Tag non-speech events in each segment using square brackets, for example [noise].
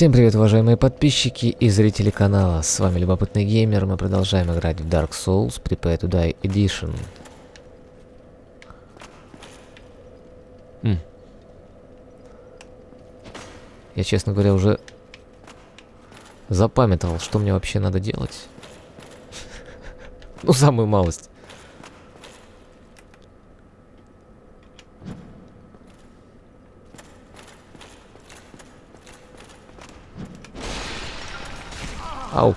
Всем привет, уважаемые подписчики и зрители канала. С вами Любопытный Геймер. Мы продолжаем играть в Dark Souls Prepare to Die Edition. М. Я, честно говоря, уже запамятовал, что мне вообще надо делать. [laughs] Ну, самую малость. Ау.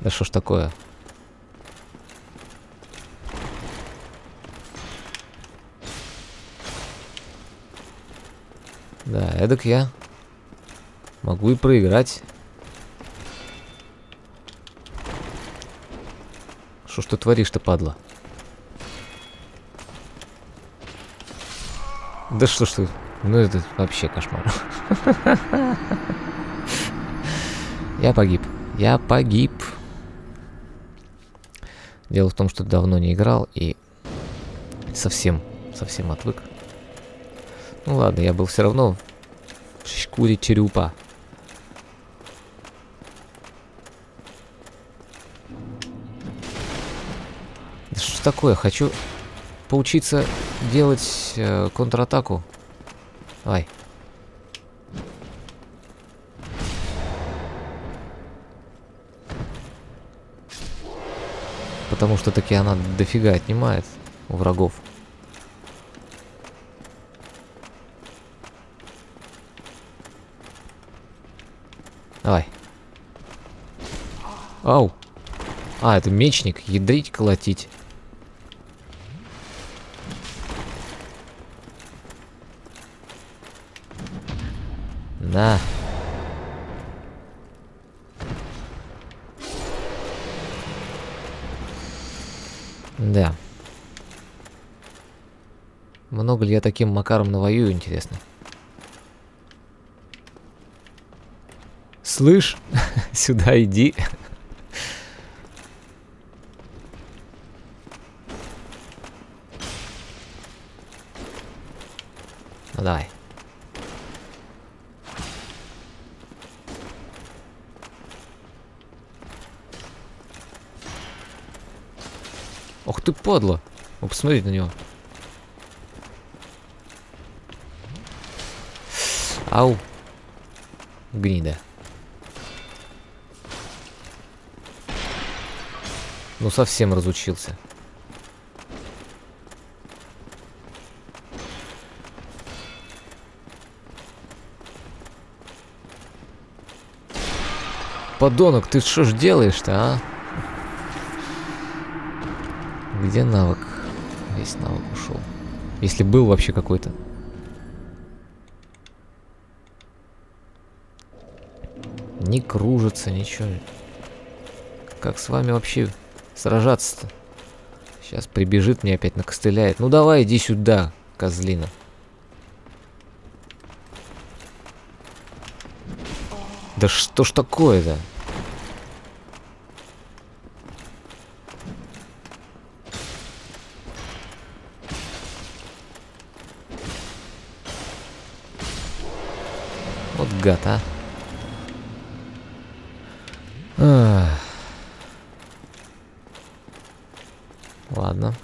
Да что ж такое? Да, эдак я могу и проиграть. Что ж ты творишь-то, падла? Да что ж ты... Ну это вообще кошмар. Я погиб. Я погиб. Дело в том, что давно не играл и совсем, совсем отвык. Ну ладно, я был все равно в шкуре черепа. Да что такое? Хочу поучиться делать э, контратаку. Ай. Потому что таки она дофига отнимает у врагов. Давай. Ау. А, это мечник. Ядрить, колотить. На. Да. Много ли я таким макаром навоюю, интересно? Слышь, [laughs] сюда иди. Ну давай. Ты падла. О, посмотрите на него. Ау. Гнида. Ну совсем разучился. Подонок, ты что ж делаешь-то, а? Где навык? Весь навык ушел. Если был вообще какой-то. Не кружится, ничего. Как с вами вообще сражаться-то? Сейчас прибежит мне опять накостыляет. Ну давай, иди сюда, козлина. Да что ж такое-то? Гад, а. Ладно.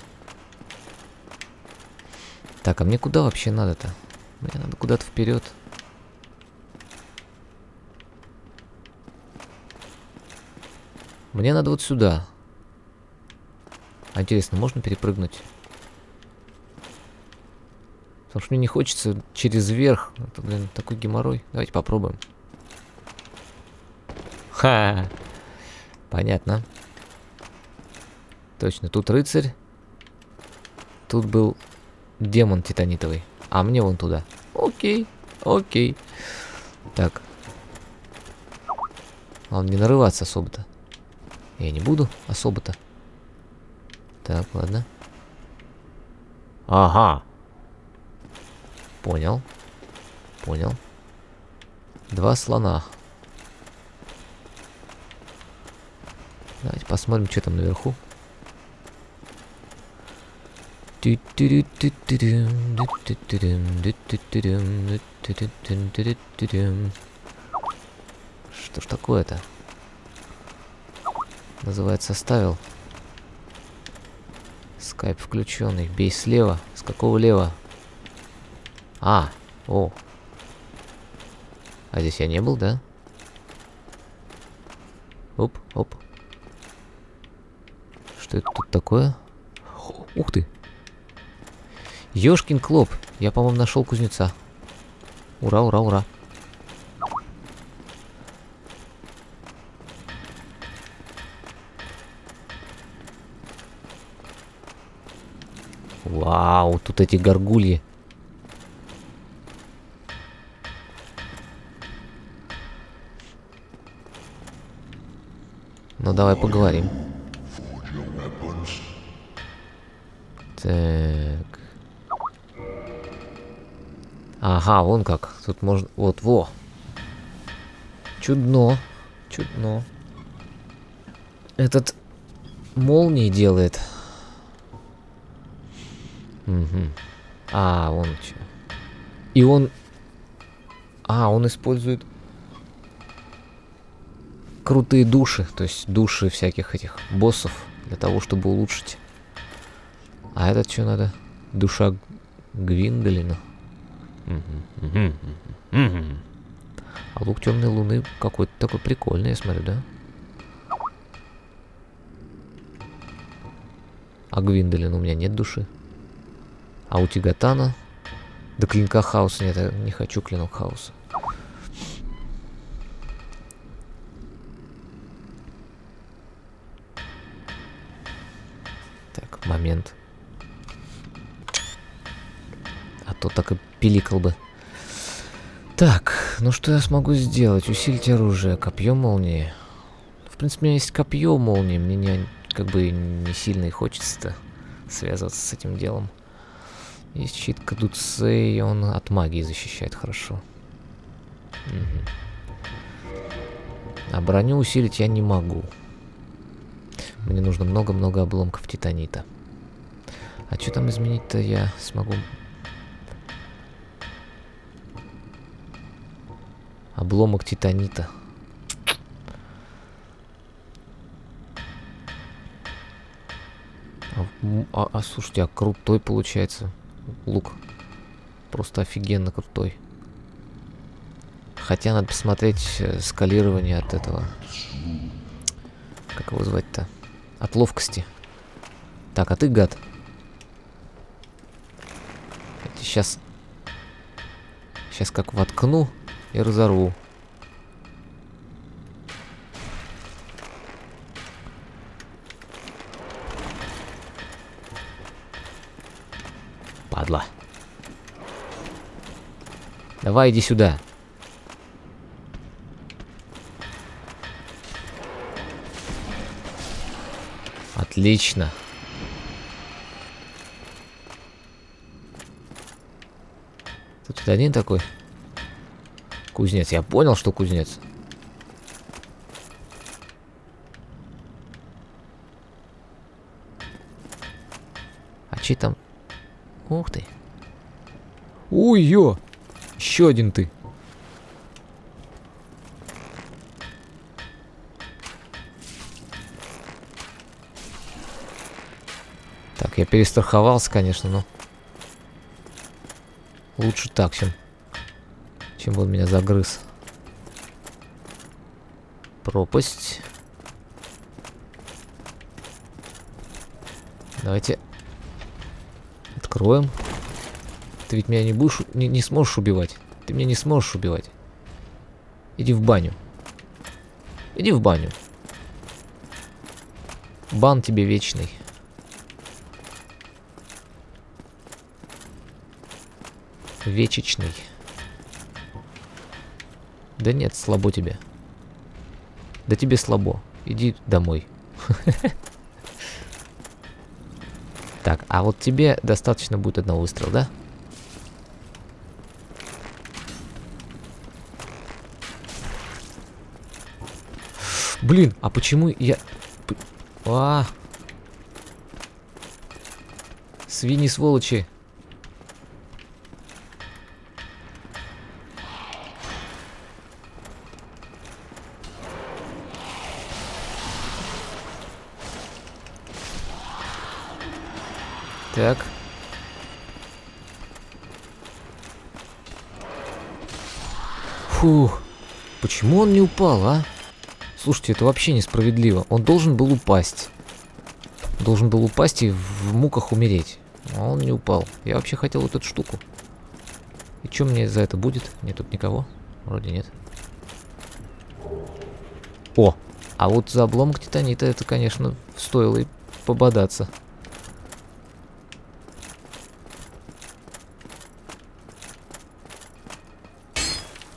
Так, а мне куда вообще надо-то? Мне надо куда-то вперед. Мне надо вот сюда. А интересно, можно перепрыгнуть? Потому что мне не хочется через верх. Это, блин, такой геморрой. Давайте попробуем. Ха! Понятно. Точно, тут рыцарь. Тут был демон титанитовый. А мне вон туда. Окей, окей. Так. Главное не нарываться особо-то. Я не буду особо-то. Так, ладно. Ага. Понял. Понял. Два слона. Давайте посмотрим, что там наверху. Что ж такое-то? Называется, оставил. Скайп включенный. Бей слева. С какого лева? А, о. А здесь я не был, да? Оп, оп. Что это тут такое? Ух ты. Ёшкин клоп. Я, по-моему, нашел кузнеца. Ура, ура, ура. Вау, тут эти горгульи. Ну давай поговорим. Так. Ага, вон как. Тут можно... Вот, во. Чудно. Чудно. Этот молнии делает. Угу. А, он что. И он... А, он использует крутые души, то есть души всяких этих боссов для того, чтобы улучшить. А этот что надо? Душа Гвиндолина. А лук темной луны какой-то такой прикольный, я смотрю, да? А Гвиндолин у меня нет души. А у Тигатана... Да клинка хаоса нет, я не хочу клинок хаоса. Момент. А то так и пиликал бы. Так, ну что я смогу сделать? Усилить оружие, копье молнии. В принципе, у меня есть копье молнии, мне не, как бы не сильно и хочется-то связываться с этим делом. Есть щит Кадуцей, он от магии защищает хорошо. Угу. А броню усилить я не могу. Мне нужно много-много обломков титанита. А что там изменить-то я смогу? Обломок титанита. А, а, а слушайте, а крутой получается лук. Просто офигенно крутой. Хотя надо посмотреть э, скалирование от этого. Как его звать-то? От ловкости. Так, а ты гад. Я сейчас... Сейчас как воткну и разорву. Падла. Давай, иди сюда. Отлично. Тут один такой. Кузнец. Я понял, что кузнец. А чей там? Ух ты. Ой-ё! Еще один ты. Так, я перестраховался, конечно, но... Лучше так, чем... Чем он меня загрыз. Пропасть. Давайте откроем. Ты ведь меня не будешь, не, не сможешь убивать. Ты меня не сможешь убивать. Иди в баню. Иди в баню. Бан тебе вечный. Вечечный. Да нет, слабо тебе. Да тебе слабо. Иди домой. [laughs] Так, а вот тебе достаточно будет одного выстрела, да? Блин, а почему я... А, Свиньи Почему он не упал, а? Слушайте, это вообще несправедливо. Он должен был упасть. Должен был упасть и в муках умереть. А он не упал. Я вообще хотел вот эту штуку. И что мне за это будет? Нет тут никого? Вроде нет. О! А вот за обломок титанита это, конечно, стоило и пободаться.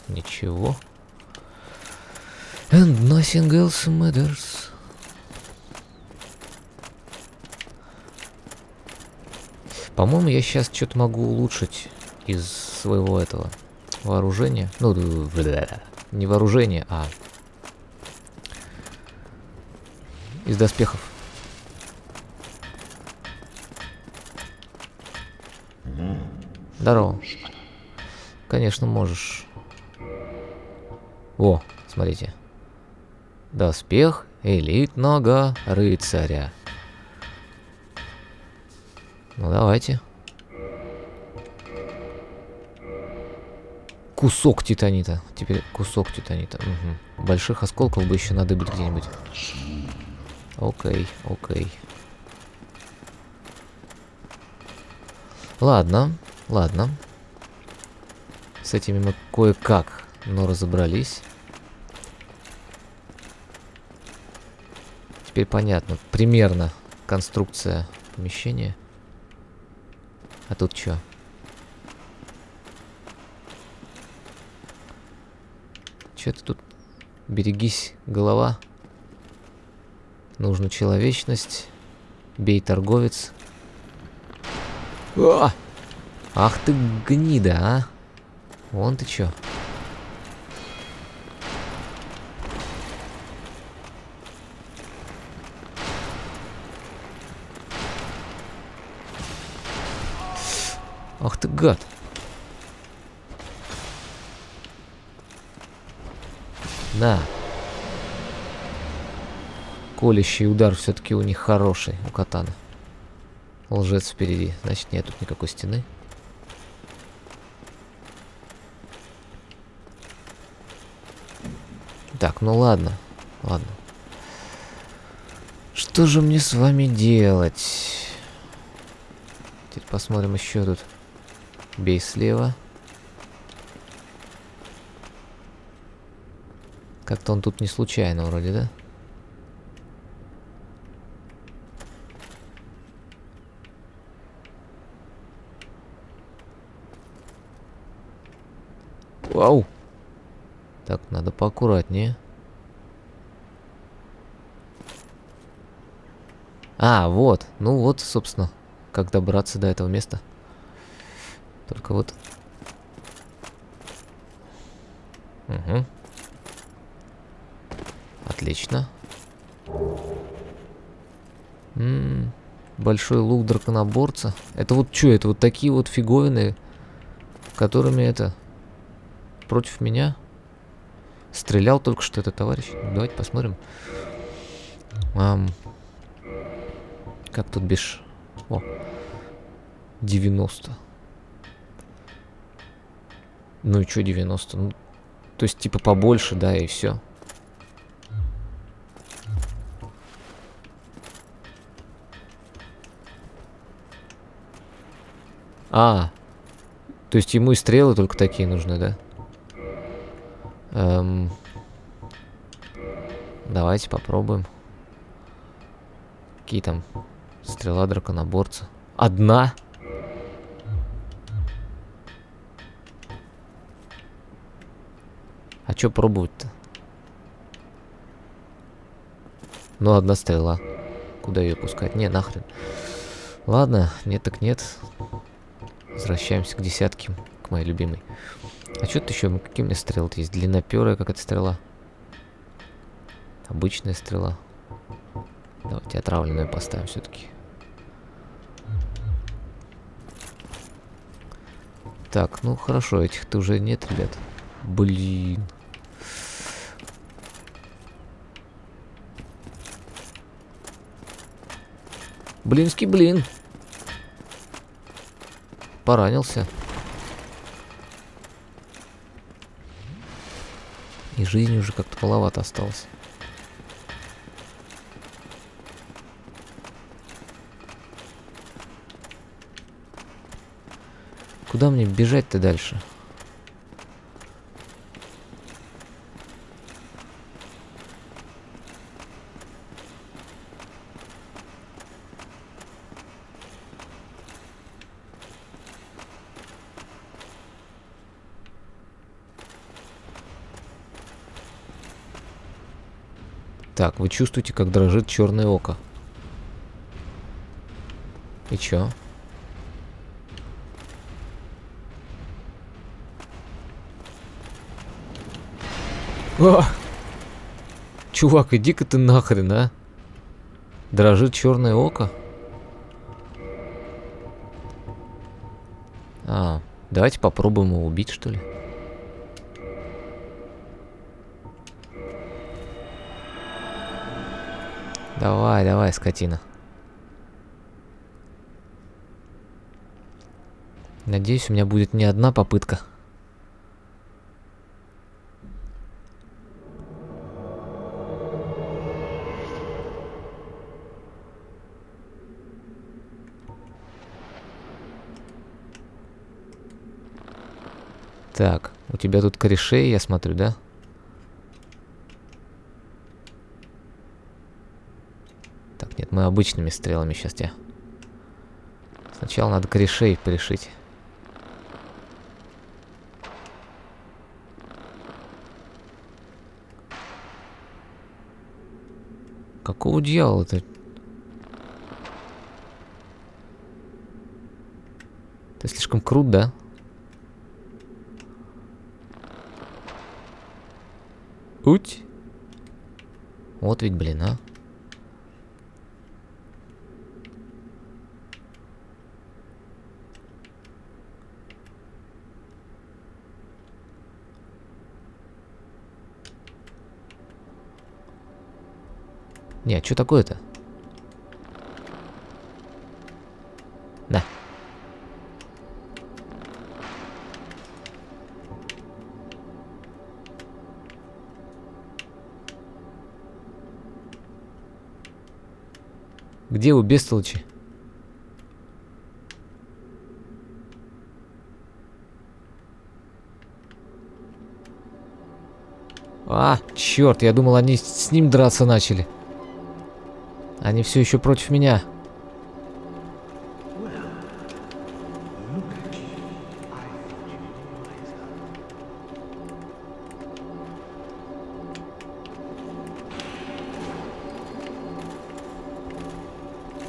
Ничего. Nothing else matters. По-моему, я сейчас что-то могу улучшить из своего этого вооружения. Ну, не вооружение, а из доспехов. Здорово. Конечно, можешь. О, смотрите. Доспех элитного рыцаря. Ну давайте. Кусок титанита. Теперь кусок титанита. Угу. Больших осколков бы еще надо быть где-нибудь. Окей, окей. Ладно, ладно. С этими мы кое-как, но разобрались. Теперь понятно, примерно конструкция помещения. А тут что? Что ты тут? Берегись, голова. Нужна человечность. Бей, торговец. О! Ах ты гнида, а! Вон ты чё. Гад. Да. Колющий удар все-таки у них хороший, у катана. Лжец впереди. Значит, нет тут никакой стены. Так, ну ладно. Ладно. Что же мне с вами делать? Теперь посмотрим еще тут. Бей слева. Как-то он тут не случайно вроде, да? Вау! Так, надо поаккуратнее. А, вот. Ну вот, собственно, как добраться до этого места. Только вот... Угу. Отлично. М -м, большой лук драконоборца. Это вот что? Это вот такие вот фиговины, которыми это... Против меня? Стрелял только что этот товарищ. Давайте посмотрим. Ам... Как тут бишь? О. 90. Ну и что 90? Ну, то есть типа побольше, да, и все. А, то есть ему и стрелы только такие нужны, да? Эм, давайте попробуем. Какие там стрела драконоборца? Одна? А что пробовать-то? Ну, одна стрела. Куда ее пускать? Не, нахрен. Ладно, нет так нет. Возвращаемся к десятке, к моей любимой. А что-то еще, какие у меня стрелы есть? Длинноперая какая-то стрела. Обычная стрела. Давайте отравленную поставим все-таки. Так, ну хорошо, этих-то уже нет, ребят. Блин. Блинский блин. Поранился. И жизни уже как-то маловато осталось. Куда мне бежать-то дальше? Так, вы чувствуете, как дрожит черное око. И чё? А! Чувак, иди-ка ты нахрен, а? Дрожит черное око? А, давайте попробуем его убить, что ли? Давай, давай, скотина. Надеюсь, у меня будет не одна попытка. Так, у тебя тут корешей, я смотрю, да? Обычными стрелами сейчас тебя. Сначала надо корешей пришить. Какого дьявола-то? Ты слишком крут, да? Уть. Вот ведь, блин, а. Не, что такое-то? Да. Где вы, бестолочи? А, черт, я думал, они с ним драться начали. Они все еще против меня.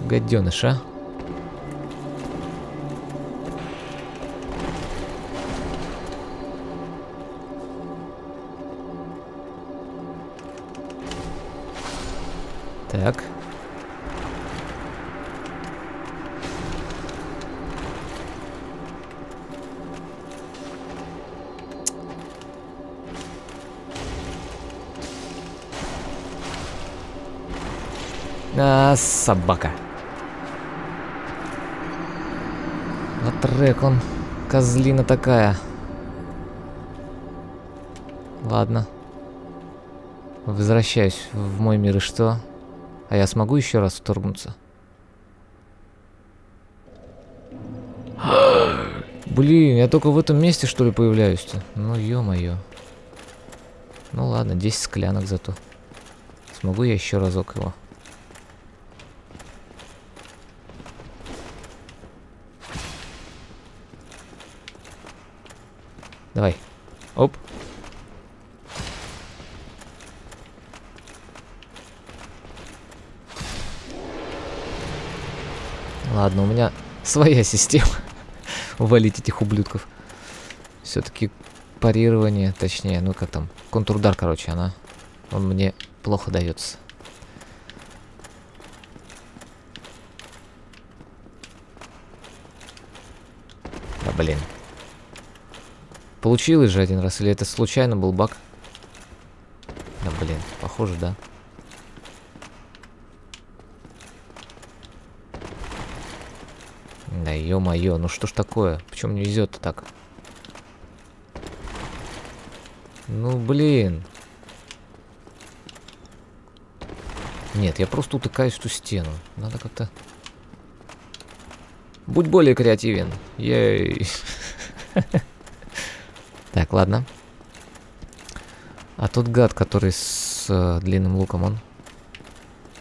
Гаденыш, а? Собака. Вот трек он. Козлина такая. Ладно. Возвращаюсь в мой мир и что? А я смогу еще раз вторгнуться? [gasps] Блин, я только в этом месте что ли появляюсь-то? Ну ё-моё. Ну ладно, 10 склянок зато. Смогу я еще разок его? Давай. Оп. Ладно, у меня своя система. [laughs] Валить этих ублюдков. Все-таки парирование, точнее, ну как там, контрудар, короче, она, он мне плохо дается. Да блин. Получилось же один раз, или это случайно был баг? Да блин, похоже, да. Да ё-моё, ну что ж такое? Почему не везет-то так? Ну блин. Нет, я просто утыкаюсь в ту стену. Надо как-то... Будь более креативен. Ей. [laughs] Так, ладно. А тот гад, который с э, длинным луком, он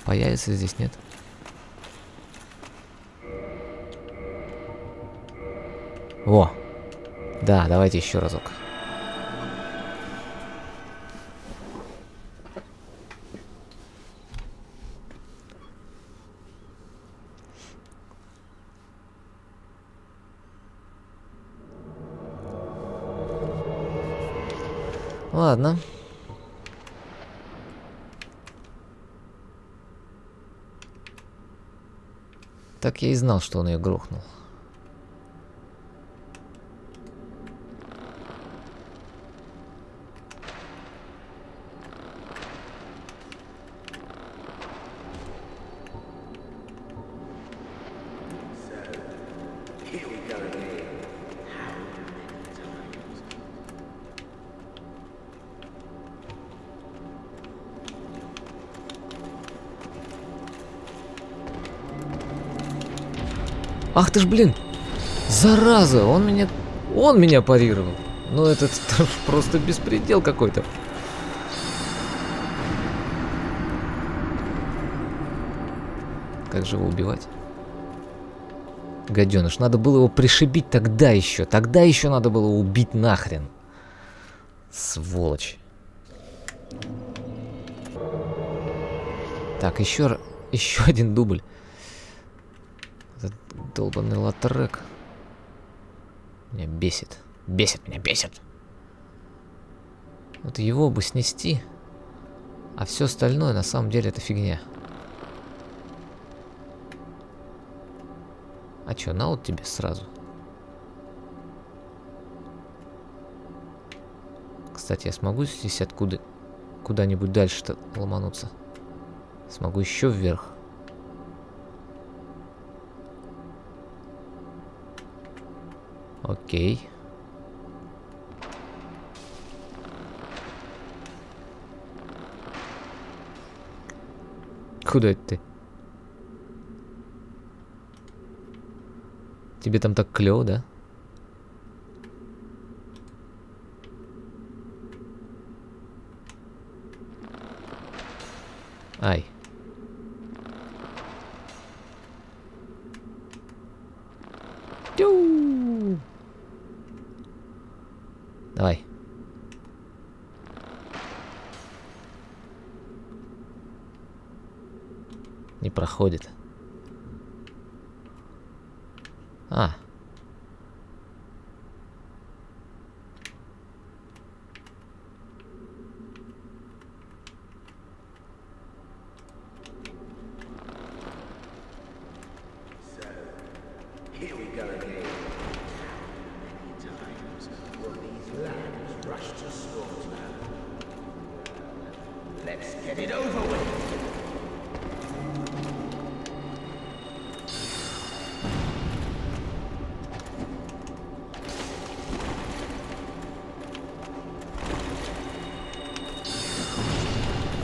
появится здесь, нет? О! Да, давайте еще разок. Ладно. Так я и знал, что он ее грохнул. Ах ты ж, блин! Зараза! Он меня... Он меня парировал! Ну этот [laughs] просто беспредел какой-то. Как же его убивать? Гаденыш, надо было его пришибить тогда еще. Тогда еще надо было убить нахрен. Сволочь. Так, еще, еще один дубль. Долбанный латрек. Меня бесит. Бесит меня, бесит. Вот его бы снести. А все остальное на самом деле это фигня. А чё, на вот тебе сразу. Кстати, я смогу здесь откуда куда-нибудь дальше-то ломануться? Смогу еще вверх. Окей. Куда это ты? Тебе там так клево, да? Ай. Тю. Давай. Не проходит.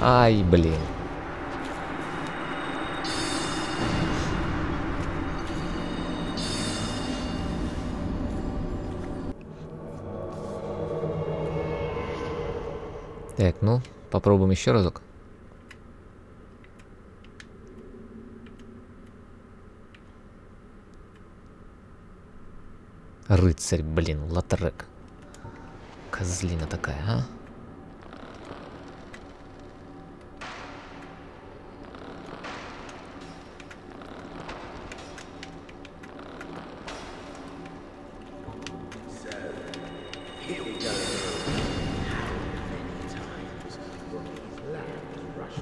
Ай, блин. Так, ну, попробуем еще разок. Рыцарь, блин, латрек. Козлина такая, а?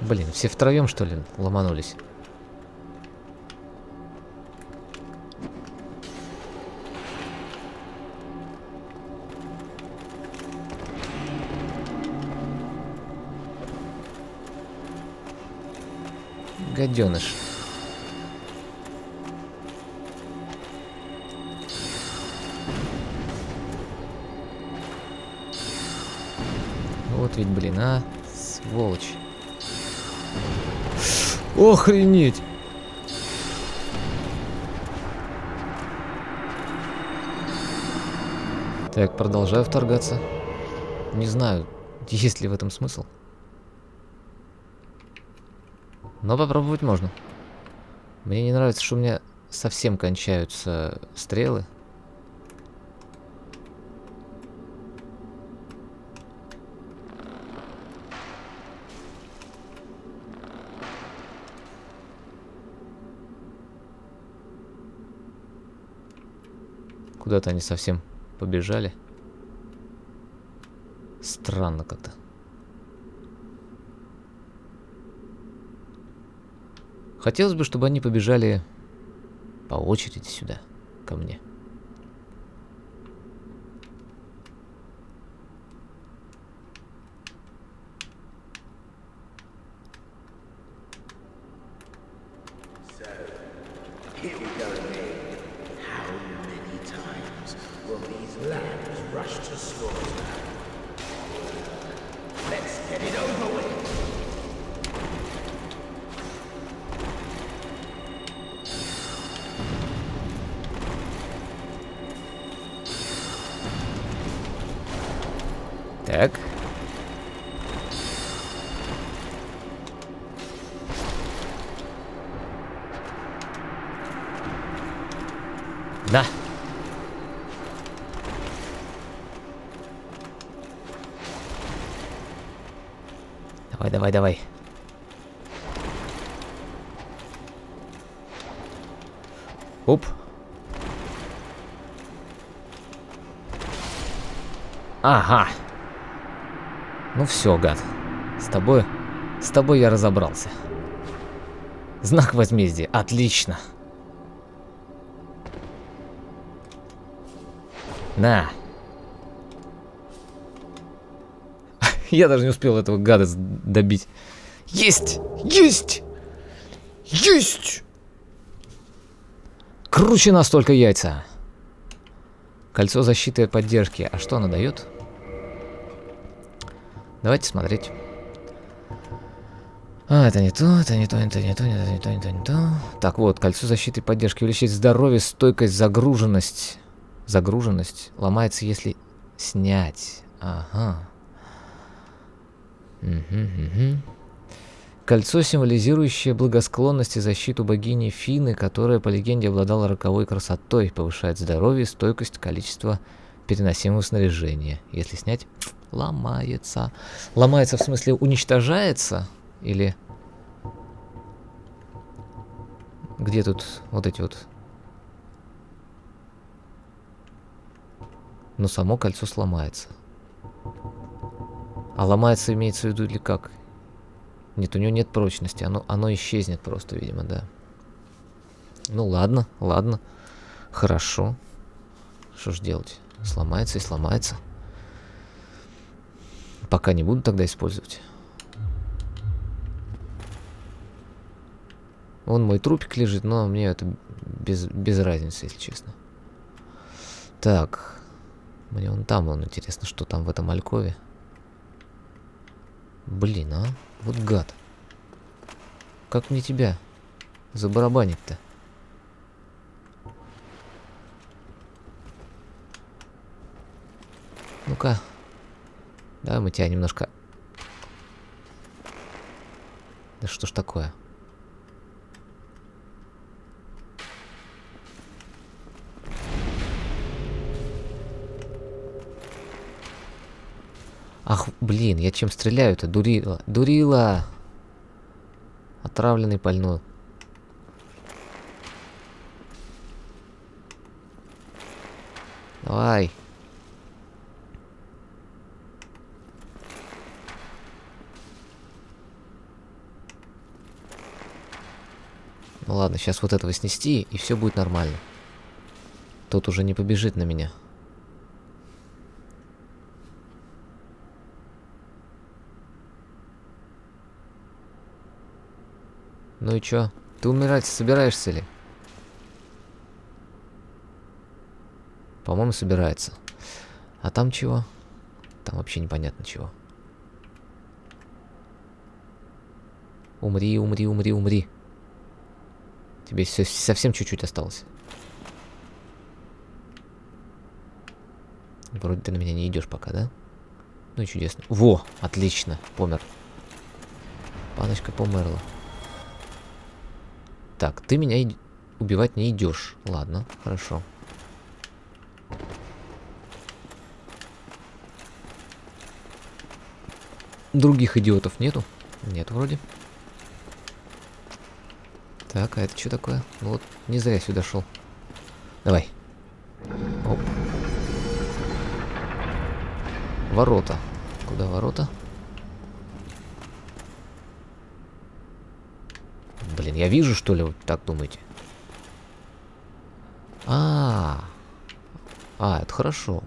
Блин, все втроем, что ли, ломанулись? Охренеть! Так, продолжаю вторгаться. Не знаю, есть ли в этом смысл. Но попробовать можно. Мне не нравится, что у меня совсем кончаются стрелы. Куда-то они совсем побежали. Странно как-то. Хотелось бы, чтобы они побежали по очереди сюда, ко мне. Да. Давай, давай, давай. Оп. Ага. Ну все, гад. С тобой... С тобой я разобрался. Знак возмездия. Отлично. На. Я даже не успел этого гада добить. Есть! Есть! Есть! Круче настолько яйца. Кольцо защиты и поддержки. А что оно дает? Давайте смотреть. А, это не то, это не то, это не то, это не то, это не то. Так вот, кольцо защиты и поддержки увеличивает здоровье, стойкость, загруженность. Загруженность ломается, если снять. Ага. Мгм, мгм. Кольцо, символизирующее благосклонность и защиту богини Фины, которая, по легенде, обладала роковой красотой, повышает здоровье, стойкость, количество переносимого снаряжения. Если снять, ломается. Ломается в смысле уничтожается? Или... Где тут вот эти вот... Но само кольцо сломается. А ломается имеется в виду или как? Нет, у него нет прочности, оно, оно исчезнет просто, видимо, да. Ну ладно, ладно. Хорошо. Что ж делать? Сломается и сломается. Пока не буду тогда использовать. Вон мой трупик лежит, но мне это без, без разницы, если честно. Так. Мне вон там, вон интересно, что там в этом алькове. Блин, а? Вот гад. Как мне тебя забарабанить-то? Ну-ка. Давай мы тебя немножко... Да что ж такое? Ах, блин, я чем стреляю-то? Дурила. Дурила! Отравленный пальнул. Давай. Ну ладно, сейчас вот этого снести, и все будет нормально. Тот уже не побежит на меня. Ну и чё? Ты умирать собираешься ли? По-моему, собирается. А там чего? Там вообще непонятно чего. Умри, умри, умри, умри. Тебе все, совсем чуть-чуть осталось. Вроде ты на меня не идешь пока, да? Ну и чудесно. Во, отлично, помер. Паночка померла. Так, ты меня и... убивать не идешь. Ладно, хорошо. Других идиотов нету? Нет, вроде. Так, а это что такое? Ну вот, не зря сюда шел. Давай. Оп. Ворота. Куда ворота? Блин, я вижу, что ли, вот так думаете? А, -а, а, а, это хорошо.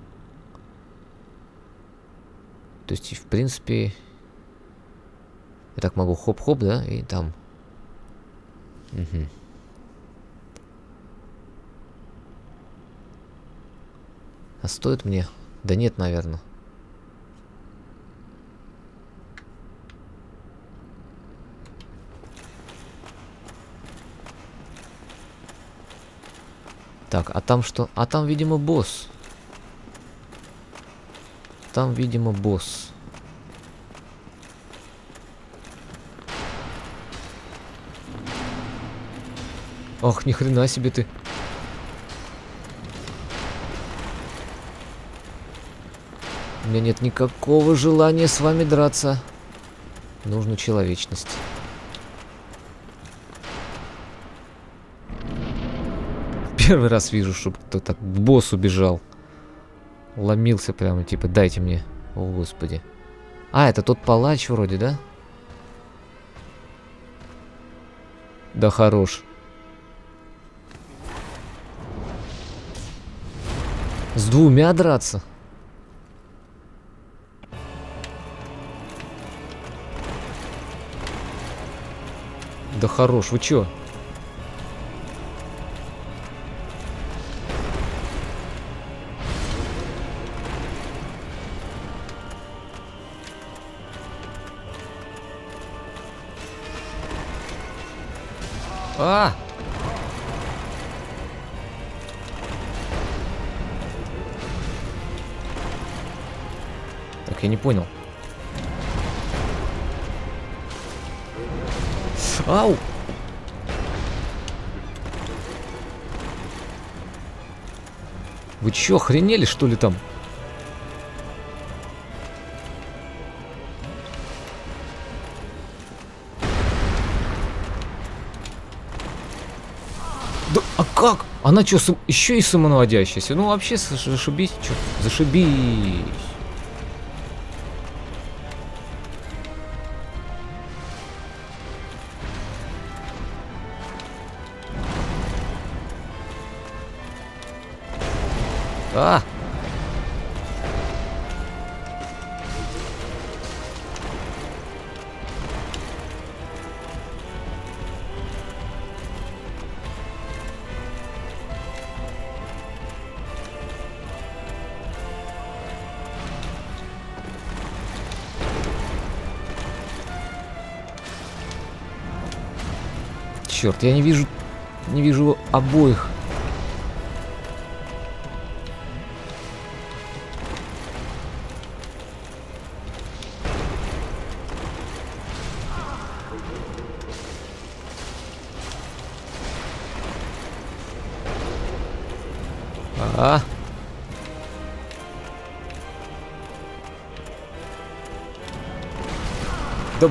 То есть, в принципе, я так могу хоп-хоп, да, и там. Угу. А стоит мне? Да нет, наверное. Так, а там что? А там, видимо, босс. Там, видимо, босс. Ох, ни хрена себе ты. У меня нет никакого желания с вами драться. Нужна человечность. Первый раз вижу, чтобы кто-то так к боссу бежал. Ломился прямо, типа, дайте мне. О, господи. А, это тот палач вроде, да? Да хорош. С двумя драться? Да хорош, вы чё? Понял. Ау! Вы чё, охренели, что ли, там? Как? Она сам... еще и самонаводящаяся? Ну вообще зашибись, что? Зашибись. А! Черт, я не вижу... Не вижу обоих.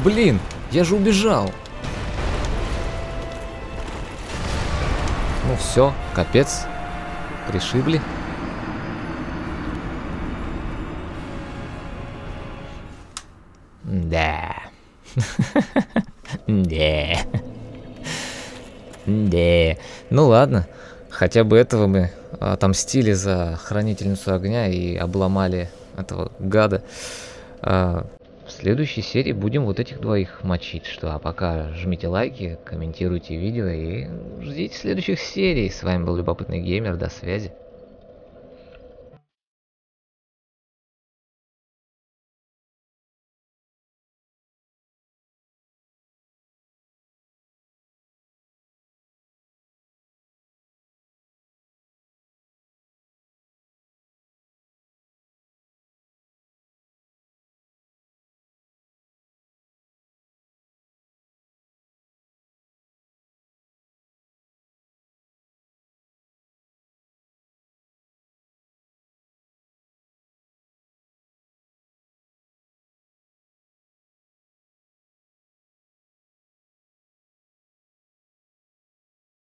Блин, я же убежал. Ну все, капец. Пришибли. Да. [laughs] Да. Да. Ну ладно. Хотя бы этого мы отомстили за хранительницу огня и обломали этого гада. Следующей серии будем вот этих двоих мочить. Что, а пока жмите лайки, комментируйте видео и ждите следующих серий. С вами был Любопытный Геймер. До связи.